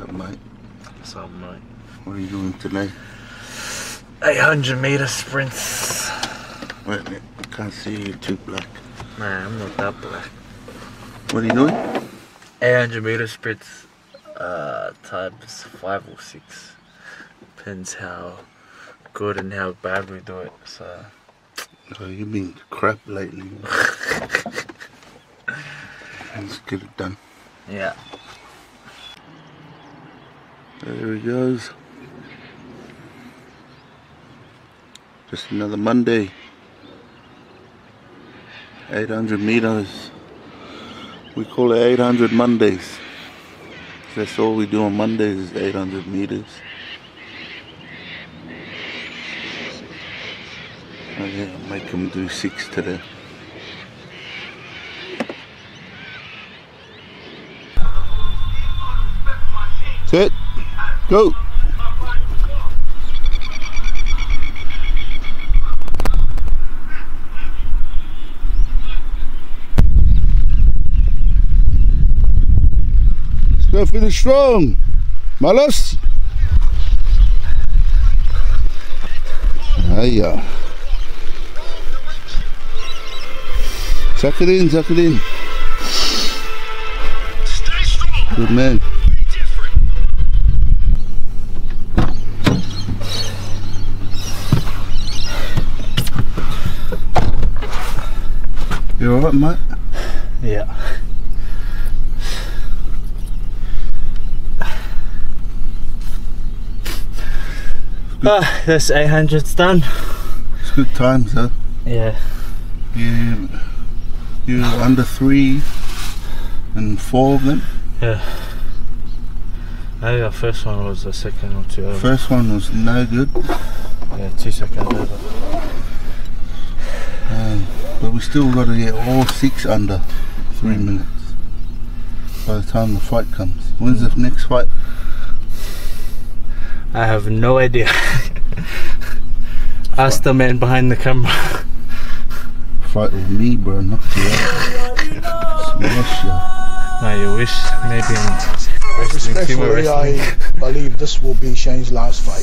up, mate? Something mate. What are you doing today? 800 meter sprints. Wait a minute, I can't see you, you're too black. Nah, I'm not that black. What are you doing? 800 meter sprints, uh, times five or six. Depends how good and how bad we do it. So, Oh, you've been crap lately. Let's get it done. yeah. There he goes. Just another Monday. 800 meters. We call it 800 Mondays. That's all we do on Mondays is 800 meters. Oh make him do six today. Go. Let's go finish strong. Malas. Hiya. Suck it in, suck it in. Good man. You alright, mate? Yeah. Ah, that's 800's done. It's good times, huh? Yeah. You, you were under three and four of them. Yeah. I think the first one was a second or two over. First one was no good, Yeah, two seconds over. But we still got to get all six under three minutes by the time the fight comes. When's the next fight? I have no idea. Ask the man behind the camera. Fight with me, bro. Knock you out. Smash ya. No, you wish. Maybe in wrestling, Respectfully. I believe this will be Shane's last fight.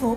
For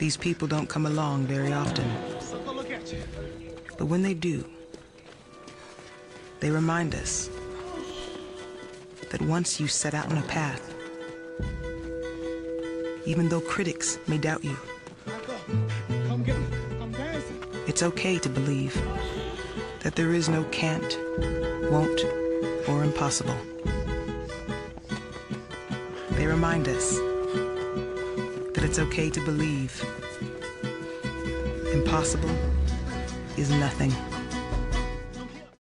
These people don't come along very often. But when they do, they remind us that once you set out on a path, even though critics may doubt you, it's okay to believe that there is no can't, won't, or impossible. They remind us it's okay to believe impossible is nothing.